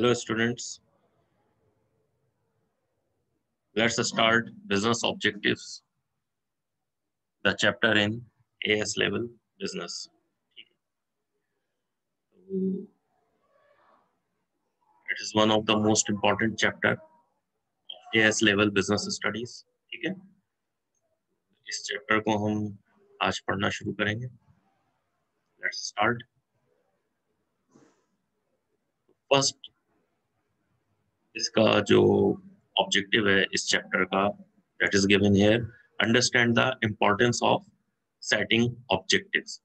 Hello students. Let's start business objectives. The chapter in AS level business. It is one of the most important chapter of AS level business studies. ठीक है इस chapter को हम आज पढ़ना शुरू करेंगे लेट्स स्टार्ट फर्स्ट इसका जो ऑब्जेक्टिव है इस चैप्टर का that is given here understand the importance of setting objectives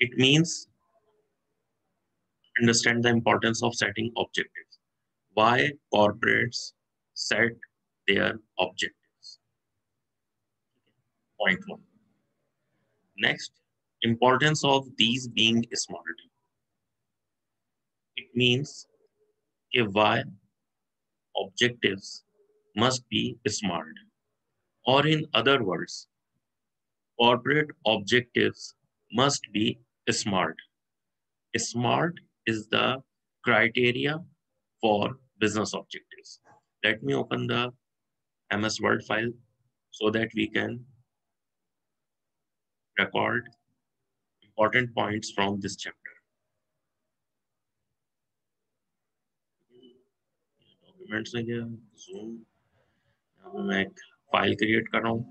it means understand the importance of setting objectives why corporates set their objectives point one next importance of these being smart it means के why objectives must be smart. Or in other words, corporate objectives must be smart. Smart is the criteria for business objectives. Let me open the MS Word file so that we can record important points from this chapter. Documents में गया zoom यहाँ पे मैं एक file create कर रहा हूँ।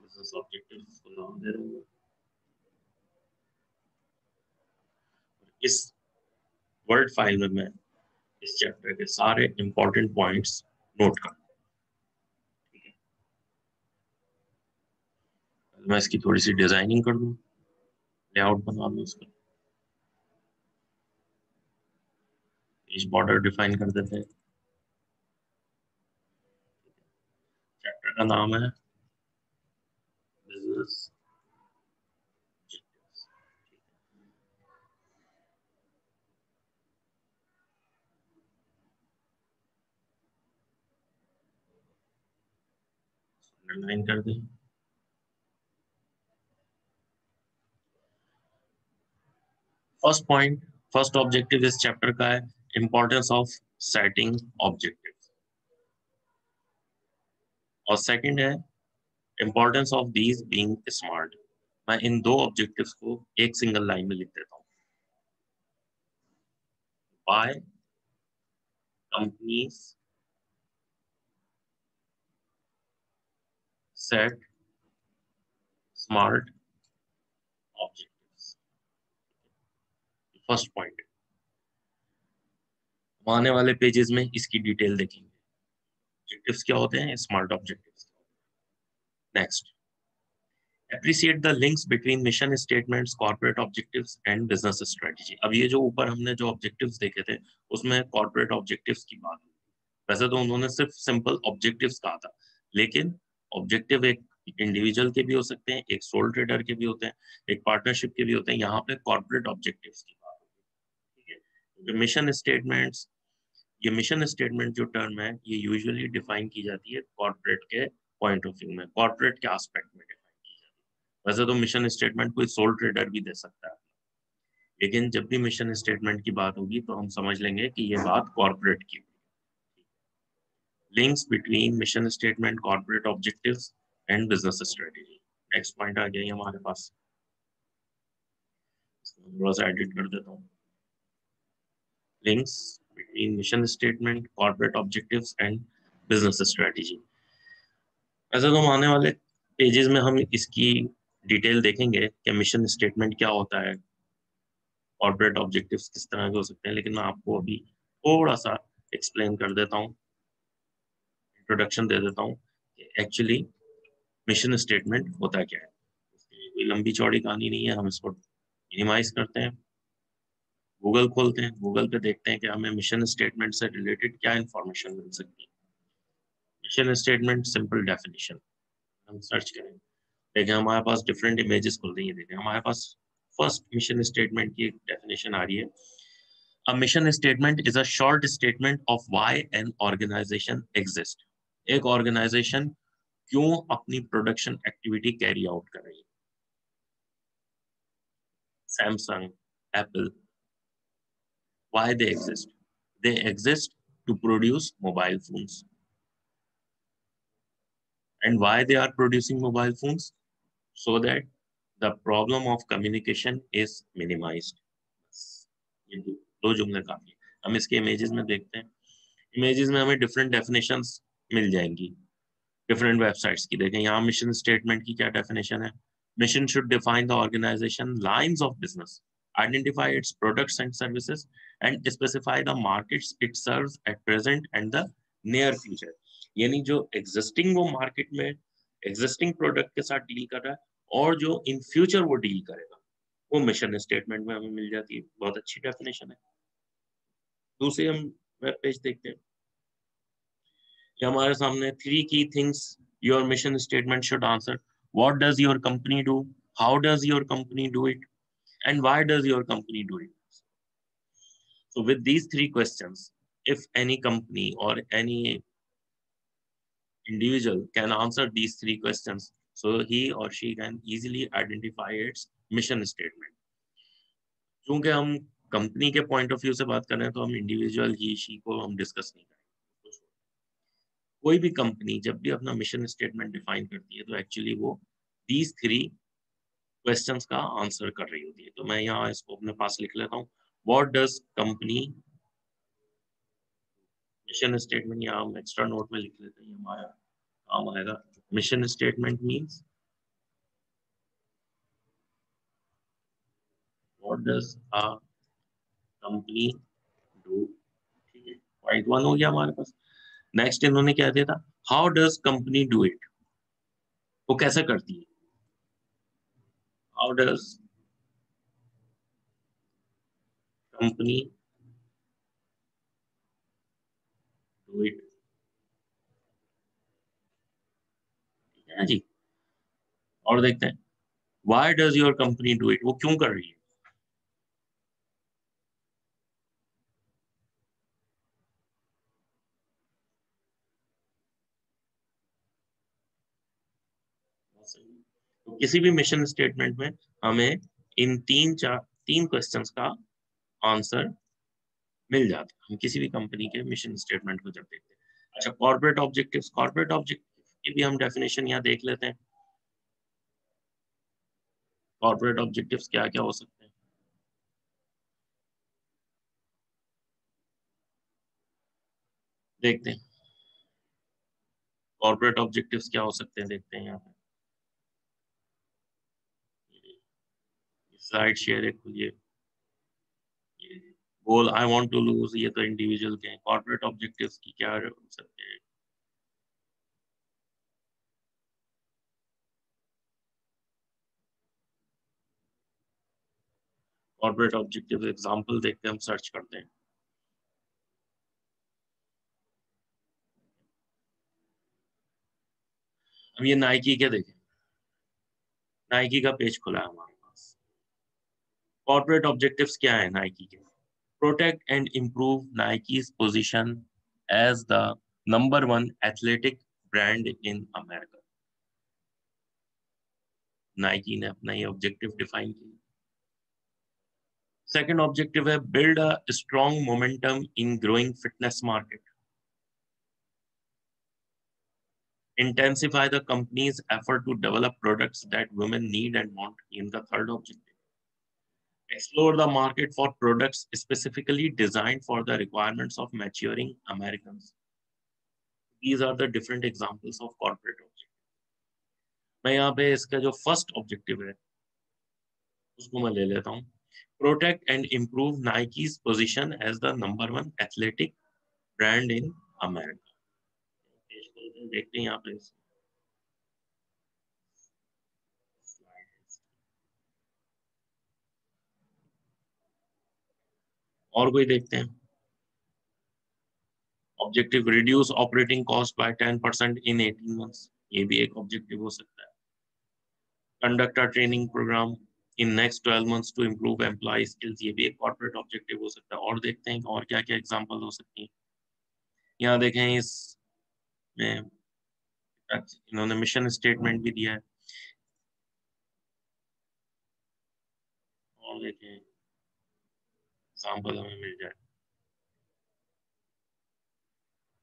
Business objectives को नाम दे रहा हूँ। इस वर्ड फ़ाइल में मैं इस चैप्टर के सारे इंपॉर्टेंट पॉइंट्स नोट कर मैं इसकी थोड़ी सी डिज़ाइनिंग कर दूँ। लेआउट बना लूँ इसका इस बॉर्डर डिफाइन कर देते हैं। चैप्टर का नाम है। बिज़नेस कर दें। फ़र्स्ट पॉइंट फ़र्स्ट ऑब्जेक्टिव इस चैप्टर का है। Importance of setting objectives. और सेकंड है importance of these being smart मैं इन दो ऑब्जेक्टिव्स को एक सिंगल लाइन में लिख देता हूँ. By companies set smart objectives first point आने वाले पेजेस में इसकी डिटेल देखेंगे। ऑब्जेक्टिव्स क्या होते हैं? Smart objectives next appreciate the links between mission statements, corporate objectives and business strategy अब ये जो ऊपर हमने जो objectives देखे थे, उसमें corporate objectives की बात हुई। वैसे तो उन्होंने सिर्फ़ सिंपल objectives कहा था, लेकिन ऑब्जेक्टिव एक इंडिविजुअल के भी हो सकते हैं, एक सोल ट्रेडर के भी होते हैं, एक पार्टनरशिप के भी होते हैं। यहाँ पे कॉर्पोरेट ऑब्जेक्टिव्स की बात ठीक है? मिशन स्टेटमेंट्स ये मिशन स्टेटमेंट जो टर्म है, ये यूजुअली डिफाइन की जाती है कॉर्पोरेट के पॉइंट ऑफ़ व्यू में कॉर्पोरेट के एस्पेक्ट में डिफाइन की जाती है। वैसे तो मिशन स्टेटमेंट कोई सोल ट्रेडर भी दे सकता है। लेकिन जब भी मिशन स्टेटमेंट की बात होगी तो हम समझ लेंगे कि ये बात कॉर्पोरेट की links between mission statement corporate objectives and business strategy next point आ गया हमारे पास। थोड़ा सा एडिट कर देता हूँ। Links between mission statement, corporate objectives and business strategy. ऐसे तो आने वाले पेजेस में हम इसकी डिटेल देखेंगे कि मिशन स्टेटमेंट क्या होता है कॉर्पोरेट ऑब्जेक्टिव्स किस तरह के हो सकते हैं लेकिन मैं आपको अभी थोड़ा सा एक्सप्लेन कर देता हूँ इंट्रोडक्शन दे देता हूँ एक्चुअली मिशन स्टेटमेंट होता क्या है कोई लंबी चौड़ी कहानी नहीं है हम इसको मिनिमाइज करते हैं गूगल खोलते हैं गूगल पे देखते हैं कि हमें मिशन स्टेटमेंट से रिलेटेड क्या इंफॉर्मेशन मिल सकती है। मिशन स्टेटमेंट सिंपल डेफिनेशन हम सर्च करें। देखें हमारे पास डिफरेंट इमेजेस खुल रही है देखें हमारे पास फ़र्स्ट मिशन स्टेटमेंट की डेफिनेशन आ रही है। A mission statement is a short statement of why an organization exists. एक ऑर्गेनाइजेशन क्यों अपनी प्रोडक्शन एक्टिविटी कैरी आउट कर रही है? Samsung Apple why they exist they exist to produce mobile phones and why they are producing mobile phones so that the problem of communication is minimized दो जुमले काफ़ी हम इसके इमेजेस में देखते हैं इमेजेस में हमें डिफरेंट डेफिनेशंस मिल जाएँगी डिफरेंट वेबसाइट्स की देखें यहाँ मिशन स्टेटमेंट की क्या डेफिनेशन है mission should define the organization lines of business identify its products and services and specify the market it serve at present and the near future यानी जो existing वो market में एग्जिस्टिंग प्रोडक्ट के साथ deal कर रहा है और जो इन फ्यूचर वो डील करेगा, वो मिशन स्टेटमेंट में हमें मिल जाती है। बहुत अच्छी डेफिनेशन है। दूसरे हम वेब पेज देखते हैं। ये हमारे सामने थ्री की things your mission statement should answer what does your company do how does your company do it and why does your company do it so with these three questions if any company or any individual can answer these three questions so he or she can easily identify its mission statement क्योंकि हम company के point of view से बात कर रहे हैं तो हम इंडिविजुअल ही शी को हम डिस्कस नहीं करेंगे कोई भी कंपनी जब भी अपना मिशन स्टेटमेंट डिफाइन करती है तो एक्चुअली वो दीज थ्री क्वेश्चंस का आंसर कर रही होती है तो मैं यहाँ इसको अपने पास लिख लेता हूँ what does company mission statement यहाँ हम एक्स्ट्रा नोट में लिख लेते हैं हमारा काम आएगा। Mission statement means what does a company do? ठीक है वन हो गया हमारे पास। नेक्स्ट इन्होंने क्या दिया था? How does company do it वो कैसे करती है? How does company do it ठीक है जी। और देखते हैं। Why does your company do it वो क्यों कर रही है? तो किसी भी मिशन स्टेटमेंट में हमें इन तीन चार, तीन क्वेश्चंस का आंसर मिल जाता है। हम किसी भी कंपनी के मिशन स्टेटमेंट को जब देखते हैं। अच्छा कॉर्पोरेट ऑब्जेक्टिव कॉर्पोरेट ऑब्जेक्टिव की भी हम डेफिनेशन यहाँ देख लेते हैं। कॉर्पोरेट ऑब्जेक्टिव क्या क्या हो सकते हैं? देखते हैं। कॉर्पोरेट ऑब्जेक्टिव्स क्या हो सकते हैं? देखते हैं यहाँ पे। स्लाइड शेयर है, खुलिए। Goal I want to lose ये तो इंडिविजुअल के हैं। कॉर्पोरेट ऑब्जेक्टिव्स की क्या सकते हैं कॉर्पोरेट ऑब्जेक्टिव एग्जांपल देख के हम सर्च करते हैं। अब ये नाइकी के देखें। नाइकी का पेज खुला है हमारे। कॉर्पोरेट ऑब्जेक्टिव्स क्या है नाइकी के? Protect and improve Nike's position as the number one athletic brand in America Nike ने अपना ये ऑब्जेक्टिव डिफाइन किया। सेकंड ऑब्जेक्टिव है build a strong momentum in growing fitness market intensify the company's effort to develop products that women need and want. in the third objective explore the market for products specifically designed for the requirements of maturing Americans. These are the different examples of corporate objective. मैं यहाँ पे इसका जो first objective है उसको मैं ले लेता हूँ protect and improve Nike's position as the number one athletic brand in America देखते हैं यहाँ पे और कोई देखते हैं? Objective reduce operating cost by ten percent in eighteen months ये भी एक ऑब्जेक्टिव हो सकता है। Conduct training program in next twelve months to improve employee skills ये भी एक कॉर्पोरेट ऑब्जेक्टिव हो सकता है। और देखते हैं और क्या क्या एग्ज़ाम्पल हो सकती है। यहाँ देखें इस में, इन्होंने मिशन स्टेटमेंट भी दिया है। और देखें एग्ज़ाम्पल हमें मिल जाए।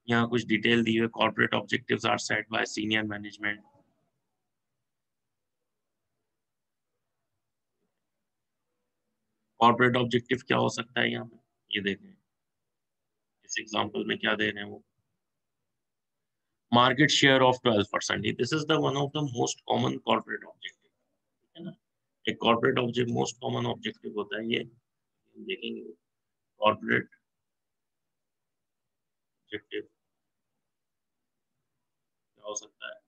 यहाँ कुछ डिटेल दी हुई corporate objectives are set by senior management corporate objective क्या हो सकता है यहाँ पे? ये देखें। इस एग्जांपल में क्या दे रहे हैं वो? Market share of 12%. This is the one of the most common corporate objective. है ना? एक corporate object, most common objective होता है ये। हम देखेंगे। कॉर्पोरेट ऑब्जेक्टिव क्या हो सकता है?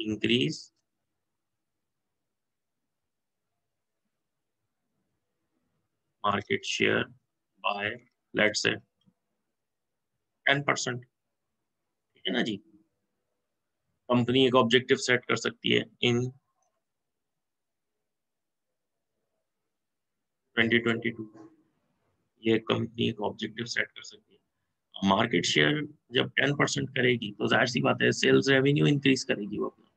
Increase market share by let's say ten percent ठीक है ना जी? कंपनी एक ऑब्जेक्टिव सेट कर सकती है इन 2022 ये कंपनी एक ऑब्जेक्टिव सेट कर सकती है। मार्केट शेयर जब 10 परसेंट करेगी तो ज़ाहिर सी बात है सेल्स रेवेन्यू इंक्रीज करेगी वो अपना।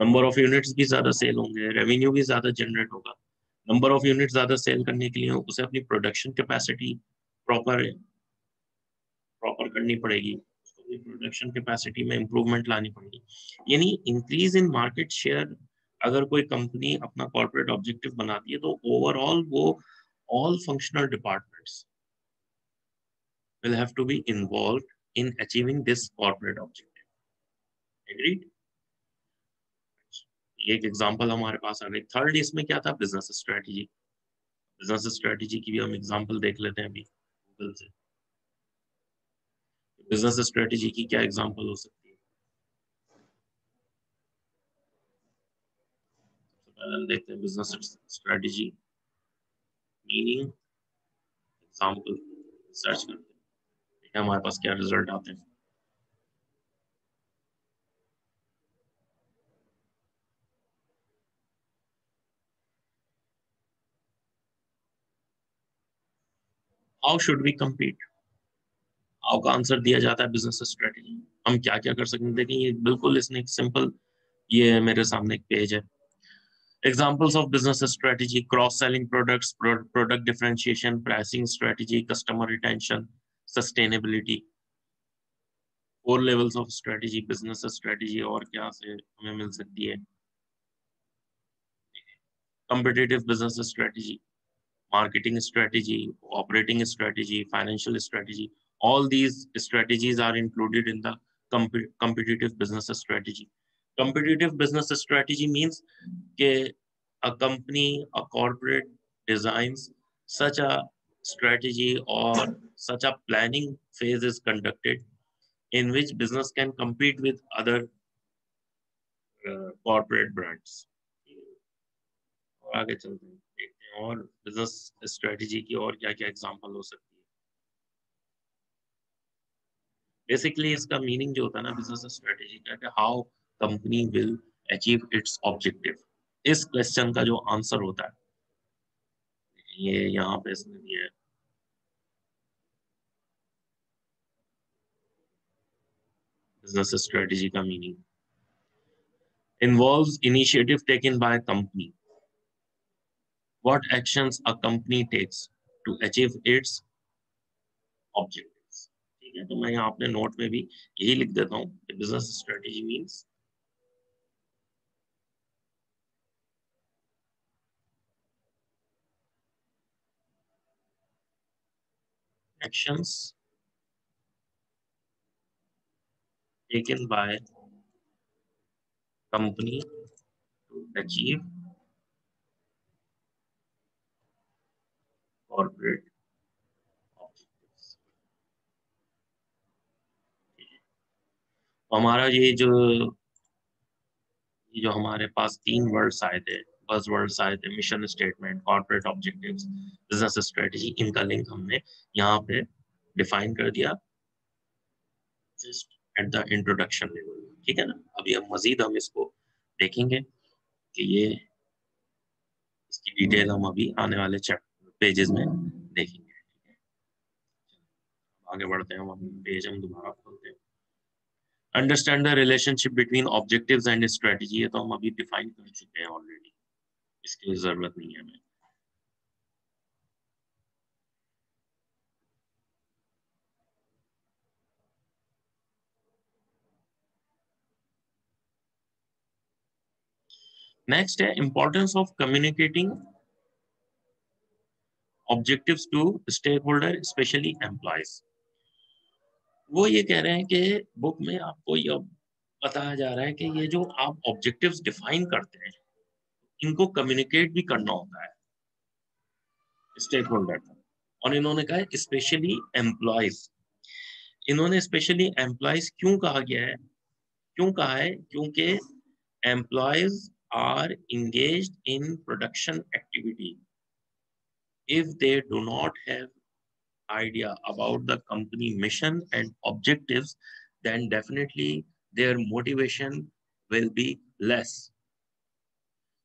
नंबर ऑफ़ यूनिट्स भी ज़्यादा सेल होंगे रेवेन्यू भी ज़्यादा जनरेट होगा। नंबर ऑफ़ यूनिट ज़्यादा सेल करने के लिए उसे अपनी प्रोडक्शन कैपेसिटी प्रॉपर प्रॉपर करनी पड़ेगी। प्रोडक्शन कैपेसिटी में इंप्रूवमेंट लानी पड़ेगी। यानी इंक्रीज इन मार्केट शेयर अगर कोई कंपनी अपना कॉर्पोरेट ऑब्जेक्टिव बनाती है तो ओवरऑल वो all functional departments will have to be involved in achieving this corporate objective. Agreed? एक एग्जांपल हमारे पास आ गई। थर्ड इसमें क्या था? बिज़नेस स्ट्रेटजी बिज़नेस स्ट्रेटजी की भी हम एग्जांपल देख लेते हैं अभी गूगल से। बिज़नेस स्ट्रेटजी की क्या एग्जांपल हो सकती है सबसे पहले देखते हैं business strategy meaning example search करते हैं। हमारे पास क्या रिज़ल्ट आते हैं। How should we compete? How का आंसर दिया जाता है बिज़नेस स्ट्रेटेजी हम क्या क्या कर सकते हैं? देखिए ये बिल्कुल इसने एक सिंपल ये मेरे सामने एक पेज है। examples of business strategy cross selling products product differentiation pricing strategy customer retention sustainability four levels of strategy business strategy और क्या से हमें मिल सकती है competitive business strategy marketing strategy operating strategy financial strategy all these strategies are included in the comp competitive business strategy. Competitive business strategy means that a company, a corporate designs such a strategy or such a planning phase is conducted in which business can compete with other uh, corporate brands. आगे चलते हैं देखते हैं और business strategy की और क्या क्या एग्जांपल हो सकती है बेसिकली इसका मीनिंग जो होता है ना बिज़नेस स्ट्रेटेजी का कि how company will achieve its objective इस क्वेश्चन का जो आंसर होता है, ये यहाँ पे है। बिज़नेस स्ट्रेटेजी का meaning involves initiative taken by a company. What actions a company takes to achieve its objective है तो मैं यहाँ अपने नोट में भी यही लिख देता हूँ business strategy means actions taken by company to achieve corporate हमारा ये जो ये जो हमारे पास तीन वर्ड्स आए थे बस वर्ड्स आए थे mission statement corporate objectives business strategy इनका लिंक हमने यहाँ पे डिफाइन कर दिया। Just at the introduction level ठीक है ना? अभी हम मजीद हम इसको देखेंगे कि ये, इसकी डिटेल हम अभी आने वाले पेजेस में देखेंगे आगे बढ़ते हैं, हम पेज हम दोबारा खोलते हैं। Understand the relationship between objectives and strategy ये तो हम अभी डिफाइन कर चुके हैं ऑलरेडी इसकी ज़रूरत नहीं है हमें। नेक्स्ट है importance of communicating objectives to stakeholder specially employees वो ये कह रहे हैं कि बुक में आपको यह बताया जा रहा है कि ये जो आप ऑब्जेक्टिव्स डिफाइन करते हैं इनको कम्युनिकेट भी करना होता है। स्टेक होल्डर और इन्होंने कहा स्पेशली एम्प्लॉयज़ इन्होंने स्पेशली एम्प्लॉयज़ क्यों कहा गया है? क्यों कहा है? क्योंकि employees are engage in production activity if they do not have idea about the company mission and objectives, then definitely their motivation will be less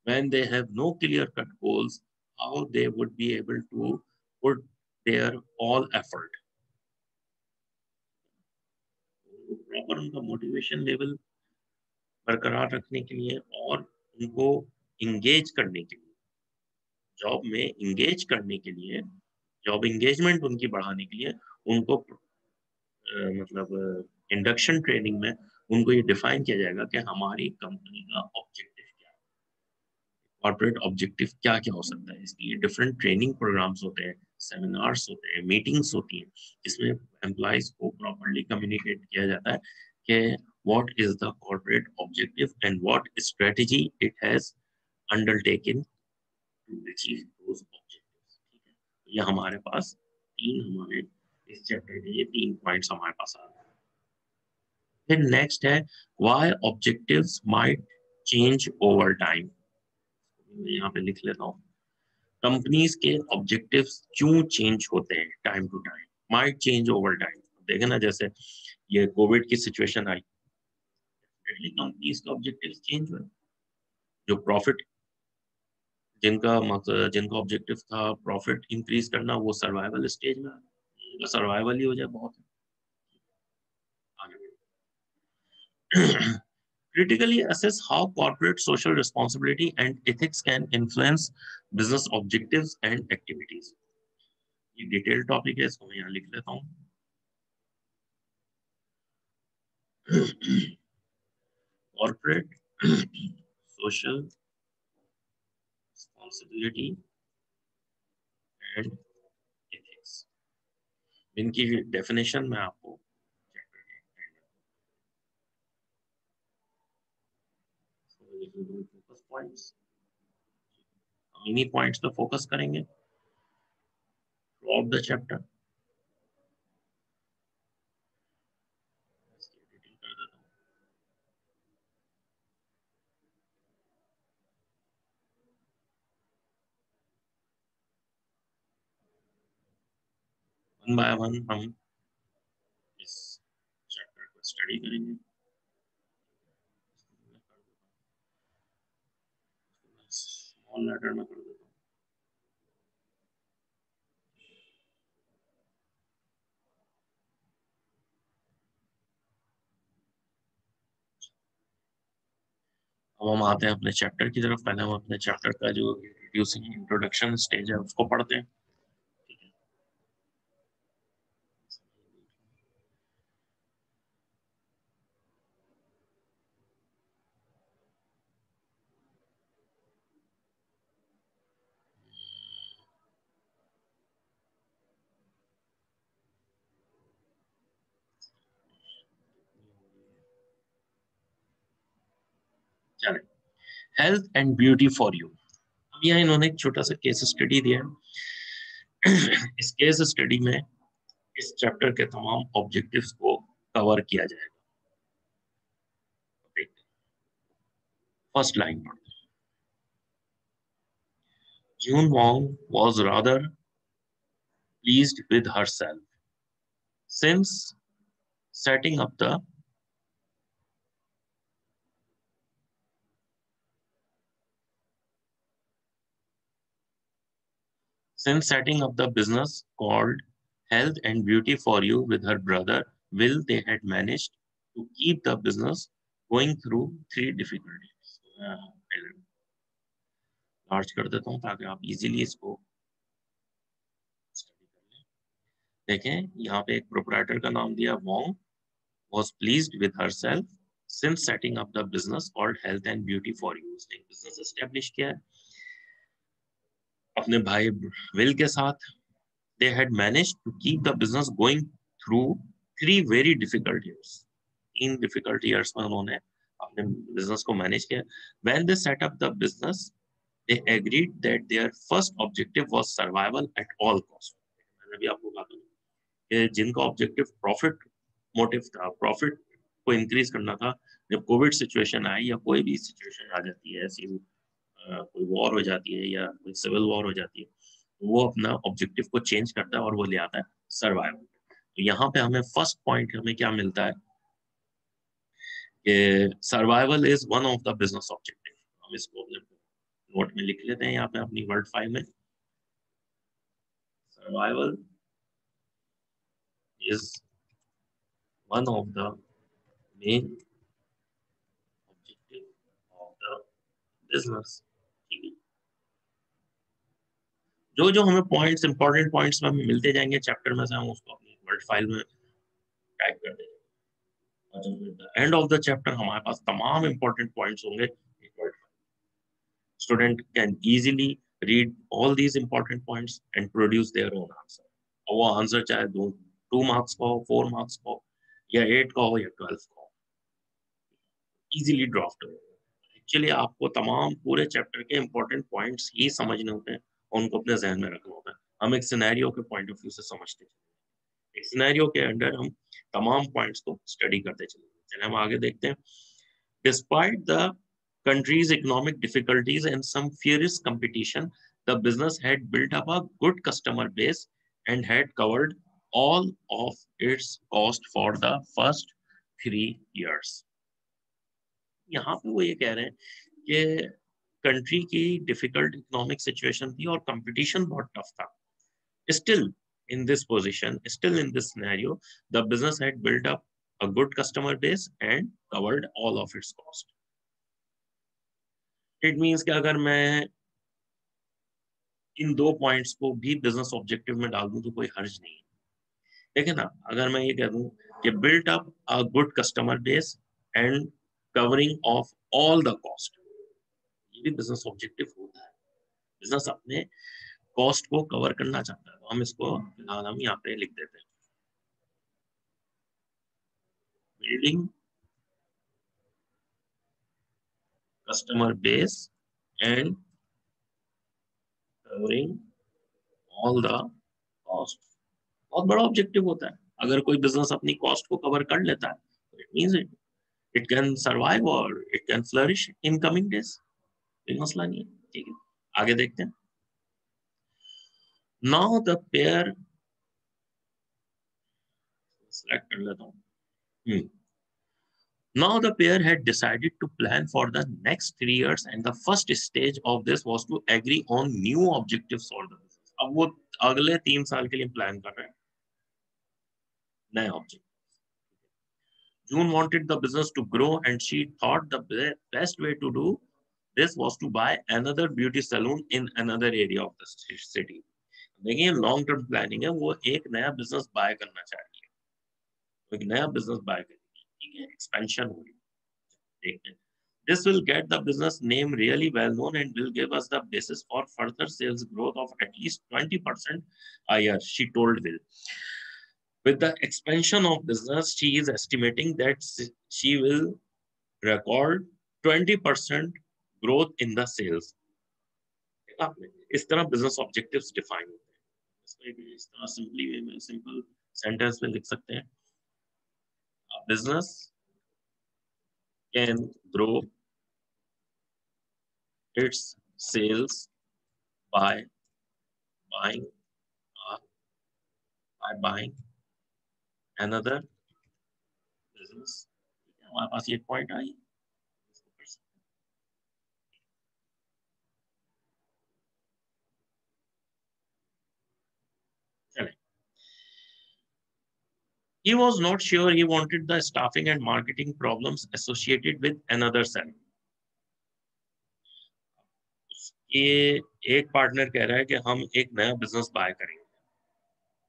when they have no clear cut goals, how they would be able to put their all effort. Proper उनका motivation level बरकरार रखने के लिए और उनको engage करने के लिए जॉब में इंगेज करने के लिए जॉब इंगेजमेंट उनकी बढ़ाने के लिए उनको आ, मतलब इंडक्शन ट्रेनिंग में उनको ये डिफाइन किया जाएगा कि हमारी कंपनी का ऑब्जेक्ट कॉर्पोरेट ऑब्जेक्टिव क्या क्या हो सकता है? इसके लिए डिफरेंट ट्रेनिंग प्रोग्राम्स होते हैं सेमिनार्स होते हैं मीटिंग्स होती हैं, जिसमें एम्प्लॉयज़ को प्रॉपरली कम्युनिकेट किया जाता है कि what is the corporate objective and what strategy it has undertaken to achieve those objectives. ठीक है? तो ये हमारे पास तीन हमारे इस चैप्टर के ये तीन पॉइंट्स हमारे पास आ हैं। फिर नेक्स्ट है, why objectives might change over time यहाँ पे लिख लेता हूँ। कंपनीज़ के ऑब्जेक्टिव्स क्यों चेंज होते हैं time to time might change over time देखे ना, जैसे ये कोविड की सिचुएशन आई। कंपनीज़ के ऑब्जेक्टिव्स चेंज हुए। जो प्रॉफिट जिनका मतलब जिनका ऑब्जेक्टिव था प्रॉफिट इंक्रीज करना, वो सर्वाइवल स्टेज में सर्वाइवल ही हो जाए, बहुत। critically assess how corporate social responsibility and ethics can influence business objectives and activities. ये डिटेल टॉपिक है इसको मैं यहाँ लिख लेता हूँ corporate social responsibility and ethics इनकी डेफिनेशन मैं आपको फोकस पॉइंट्स इन्हीं पॉइंट्स पे फोकस करेंगे? Throughout the chapter one by one हम इस चैप्टर को स्टडी करेंगे. स्मॉल लेटर में कर देता हूँ अब हम आते हैं अपने चैप्टर की तरफ़। पहले हम अपने चैप्टर का जो इंट्रोडक्शन स्टेज है, उसको पढ़ते हैं। चले health and beauty for you अब यहाँ इन्होंने एक छोटा सा केस स्टडी दिया। है इस केस स्टडी में इस चैप्टर के तमाम ऑब्जेक्टिव्स को कवर किया जाएगा। फ़र्स्ट लाइन पढ़ते June Wong was rather pleased with herself. Since setting up the Since setting up the business called Health and Beauty for You with her brother, Will, they had managed to keep the business going through three difficulties. Large कर देता हूँ ताकि आप easily इसको study कर लें देखें यहाँ पे एक प्रोपराइटर का नाम दिया Wong was pleased with herself since setting up the business called Health and Beauty for You. उसने एक business establish किया है अपने भाई विल के साथ they had manage to keep the business going through three very difficult years in difficult years में उन्होंने अपने बिज़नेस को मैनेज किया। When they set up the business they agreed that their first objective was survival at all cost मैंने भी आपको कहा था कि जिनका ऑब्जेक्टिव प्रॉफिट मोटिव था प्रॉफिट को इंक्रीज करना था, जब कोविड सिचुएशन आई या कोई भी सिचुएशन आ जाती है, ऐसी कोई वॉर हो जाती है या कोई सिविल वॉर हो जाती है तो वो अपना ऑब्जेक्टिव को चेंज करता है और वो ले आता है सर्वाइवल तो यहाँ पे हमें फ़र्स्ट पॉइंट हमें क्या मिलता है? कि survival is one of the business objective हम इसको नोट में लिख लेते हैं यहाँ पे अपनी वर्ड फ़ाइल में. Survival is one of the main objective of the business जो जो हमें पॉइंट्स इंपॉर्टेंट पॉइंट्स में हमें मिलते जाएँगे चैप्टर में से हम उसको अपनी वर्ड फ़ाइल में टाइप कर देंगे। एंड ऑफ़ द चैप्टर हमारे पास तमाम इंपॉर्टेंट पॉइंट्स होंगे student can easily read all these important points and produce their own answer और वो आंसर चाहे दो टू मार्क्स का हो फोर मार्क्स का हो, या एट का हो, या ट्वेल्व का हो। इजीली ड्राफ्ट हो। एक्चुअली आपको तमाम पूरे चैप्टर के इंपॉर्टेंट पॉइंट्स ही समझने होते हैं। उनको अपने जहन में रखना होता हम एक सिनेरियो के पॉइंट ऑफ़ व्यू से समझते चलेंगे एक सिनेरियो के अंडर हम तमाम पॉइंट्स को स्टडी करते चलेंगे चले हम आगे देखते हैं। Despite the country's economic difficulties and some furious competition the business had built up a good customer base and had covered all of its cost for the first three years यहाँ पे वो ये कह रहे हैं कि कंट्री की difficult economic situation थी और कंपटीशन बहुत टफ था। Still in this position, still in this scenario, the business had built up a good customer base and covered all of its cost. कि अगर मैं इन दो पॉइंट्स को भी बिज़नेस ऑब्जेक्टिव में डाल दूँ तो कोई हर्ज नहीं है। देखे ना, अगर मैं ये कह दूँ कि built up a good customer base and covering of all the cost भी बिज़नेस ऑब्जेक्टिव होता है। बिज़नेस अपने कॉस्ट को कवर करना चाहता है। तो हम इसको फ़िलहाल हम यहाँ पे लिख देते हैं। Building customer base and covering all the cost. बहुत बड़ा ऑब्जेक्टिव होता है। अगर कोई बिज़नेस अपनी कॉस्ट को कवर कर लेता है तो it means it it can survive और it can flourish in coming days कोई मसला नहीं है ठीक है आगे देखते हैं नाउ द पेयर सेलेक्ट कर लेता हूँ हम्म Now the pair had decided to plan for the next three years, and the first stage of this was to agree on new objectives for the business. अब वो अगले तीन साल के लिए प्लान कर रहे हैं नए object June wanted the business to grow, and she thought the best way to do this was to buy another beauty salon in another area of the city. देखिए लॉन्ग टर्म प्लानिंग है वो एक नया business bye करना चाह रही है एक नया बिजनेस बाय कर expansion होगी This will get the business name really well known and will give us the basis for further sales growth of at least 20% a year, she told Will. With the expansion of business, she is estimating that she will record 20% growth in the sales. इस तरह business objectives define होते हैं इस तरह simply वे में simple sentence में लिख सकते हैं business can grow its sales by buying uh, by buying another business हमारे पास ये पॉइंट आई He was not sure he wanted the staffing and marketing problems associated with another cell. ये एक पार्टनर कह रहा है कि हम एक नया बिज़नेस बाय करेंगे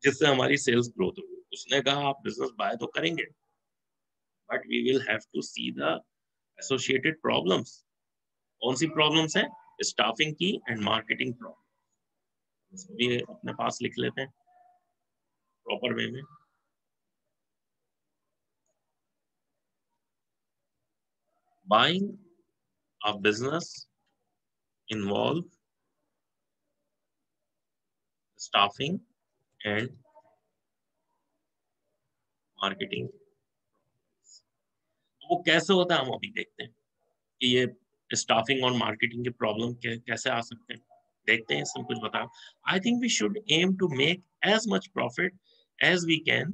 जिससे हमारी सेल्स ग्रोथ होगी उसने कहा आप बिज़नेस बाय तो करेंगे but we will have to see the associated problems कौन सी प्रॉब्लम्स है स्टाफिंग की एंड मार्केटिंग प्रॉब्लम अपने पास लिख लेते हैं प्रॉपर वे में buying a business involve staffing and marketing. वो कैसे होता है हम अभी देखते हैं कि ये स्टाफिंग और मार्केटिंग के प्रॉब्लम कैसे आ सकते हैं। देखते हैं, सब कुछ बताओ। I think we should aim to make as much profit as we can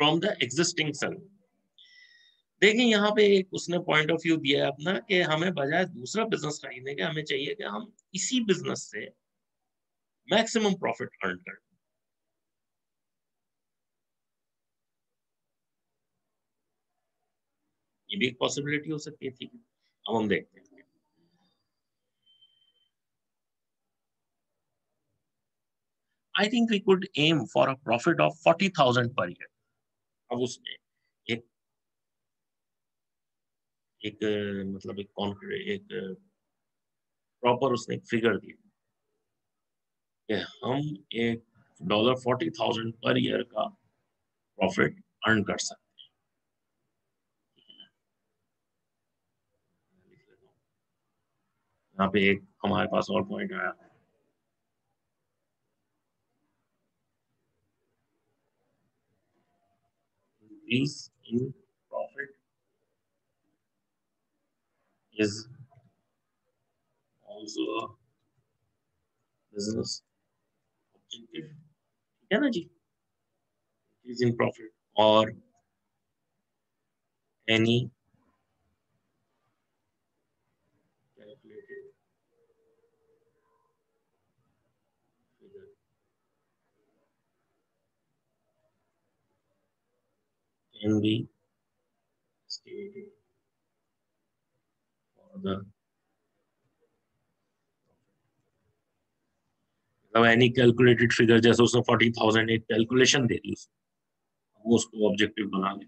from the existing sun देखिए यहाँ पे एक उसने पॉइंट ऑफ़ व्यू दिया है अपना कि हमें बजाय दूसरा बिज़नेस खरीदने के हमें चाहिए कि हम इसी बिज़नेस से मैक्सिमम प्रॉफिट अर्न कर। ये भी एक पॉसिबिलिटी हो सकती है ठीक है। अब हम देखते हैं। I think we could aim for a profit of 40,000 per year. अब उसने एक एक मतलब एक एक प्रॉपर उसने एक फिगर दी कि हम एक dollar forty thousand per year का प्रॉफिट अर्न कर सकते यहाँ पे एक हमारे पास और पॉइंट आया। Increase in is also a business objective. Energy. Is in profit or any calculated figure. can be stated the मतलब एनी कैलकुलेटेड फिगर जैसे उसने फोर्टी थाउज़ेंड एक कैलकुलेशन दे दी उसको वो उसको ऑब्जेक्टिव बना ले।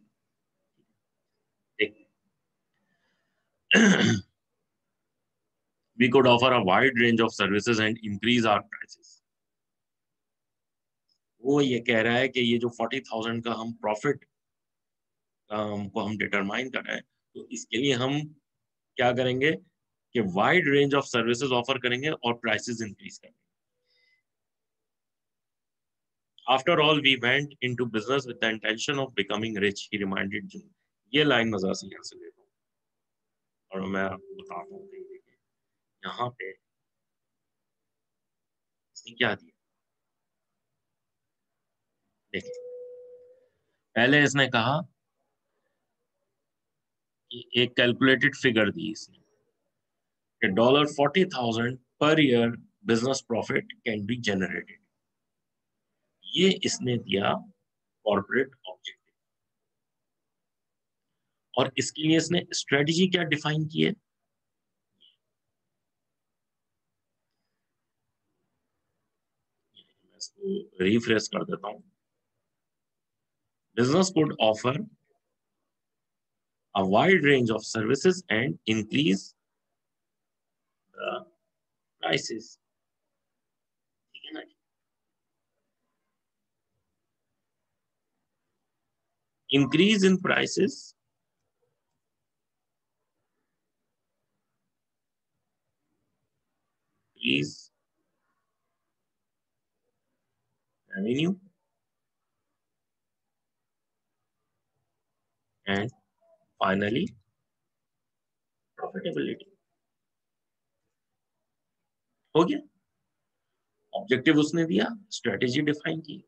we could offer a wide range of services and increase our prices वो ये कह रहा है कि ये जो फोर्टी थाउज़ेंड का हम प्रॉफिट को हम डिटरमाइन कर रहे हैं तो इसके लिए हम क्या करेंगे कि wide range of services offer करेंगे और प्राइसेस इंक्रीज करेंगे। After all we went into business with the intention of becoming rich he reminded June ये लाइन मज़ा से यहाँ से लेता हूँ और मैं आपको बताता हूँ यहाँ पे इसने क्या दिया? देखिए। पहले इसने कहा एक कैलकुलेटेड फिगर दी इसने dollar forty thousand per year business profit can be generated ये इसने दिया कॉर्पोरेट ऑब्जेक्टिव और इसके लिए इसने स्ट्रेटजी क्या डिफाइन की है? रिफ्रेश कर देता हूँ. Business could offer a wide range of services and increase the prices. Increase in prices increase revenue and finally, profitability. हो गया। ऑब्जेक्टिव उसने दिया स्ट्रेटेजी डिफाइन की।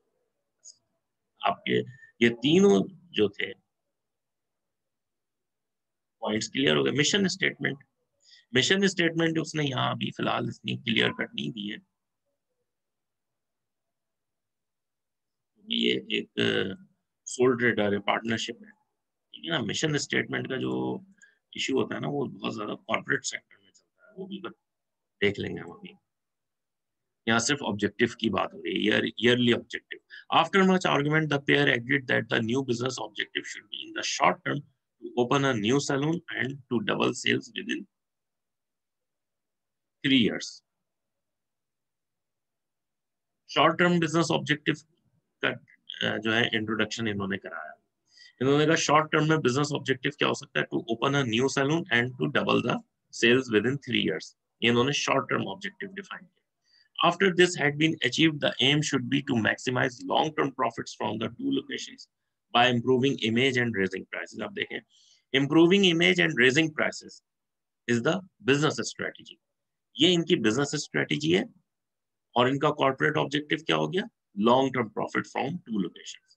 आपके ये तीनों जो थे पॉइंट्स क्लियर हो गए। मिशन स्टेटमेंट मिशन स्टेटमेंट उसने यहाँ अभी फ़िलहाल इतनी क्लियर कट नहीं दी है। ये एक सोल ट्रेडर है पार्टनरशिप है। ठीक ना मिशन स्टेटमेंट का जो इशू होता है ना, वो बहुत ज़्यादा कॉर्पोरेट सेक्टर में चलता है, वो भी देख लेंगे हम अभी। यहाँ सिर्फ़ ऑब्जेक्टिव की बात हो रही है yearly objective after much argument the pair agreed that the new business objective should be in the short term to open a new salon and to double sales within three years short term business objective का, जो है introduction इन्होंने कराया। इन्होंने कहा short term में business objective क्या हो सकता है? To open a new salon and to double the sales within three years ये इन्होंने शॉर्ट टर्म ऑब्जेक्टिव डिफाइन किया। After this had been achieved the aim should be to maximise long term profits from the two locations by improving image and raising prices आप देखें improving image and raising prices is the business strategy ये इनकी business strategy है और इनका corporate objective क्या हो गया? Long term profit from two locations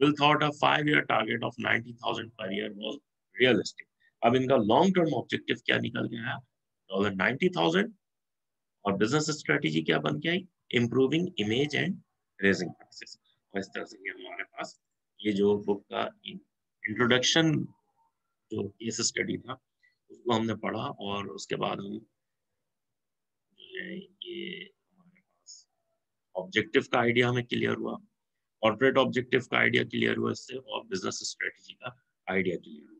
Will thought a five year target of 90,000 per year was realistic. अब इनका लॉन्ग टर्म ऑब्जेक्टिव क्या निकल गया है? डॉलर नाइन्टी और बिज़नेस स्ट्रेटेजी क्या बन के improving image and raising prices और इस तरह से ये हमारे पास ये जो बुक का इंट्रोडक्शन जो केस स्टडी था उसको हमने पढ़ा और उसके बाद हम ये हमारे पास ऑब्जेक्टिव का आइडिया हमें क्लियर हुआ। कॉर्पोरेट ऑब्जेक्टिव का आइडिया क्लियर हुआ, इससे और बिज़नेस स्ट्रेटजी का आइडिया क्लियर हुआ।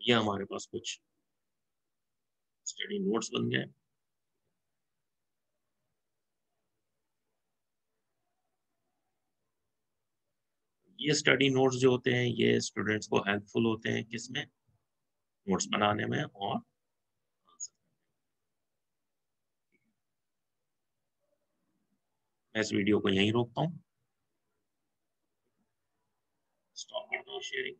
ये हमारे पास कुछ स्टडी नोट्स बन गए। ये स्टडी नोट्स जो होते हैं, ये स्टूडेंट्स को हेल्पफुल होते हैं किसमें? नोट्स बनाने में और मैं इस वीडियो को यहीं रोकता हूँ। shooting.